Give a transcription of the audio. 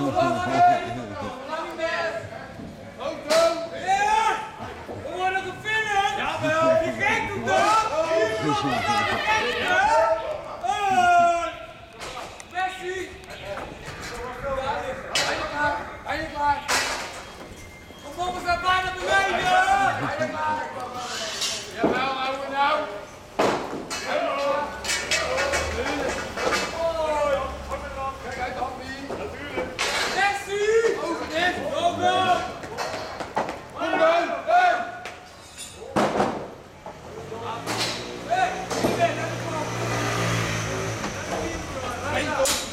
Ja, wel. Je doe dat! Thank you.